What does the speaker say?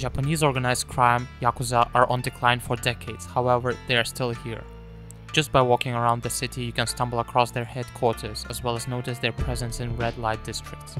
Japanese organized crime, Yakuza, are on decline for decades, however, they are still here. Just by walking around the city, you can stumble across their headquarters, as well as notice their presence in red light districts.